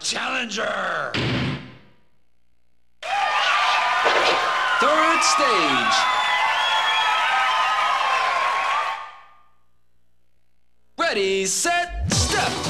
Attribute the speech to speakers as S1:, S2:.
S1: challenger. Third stage. Ready, set, step.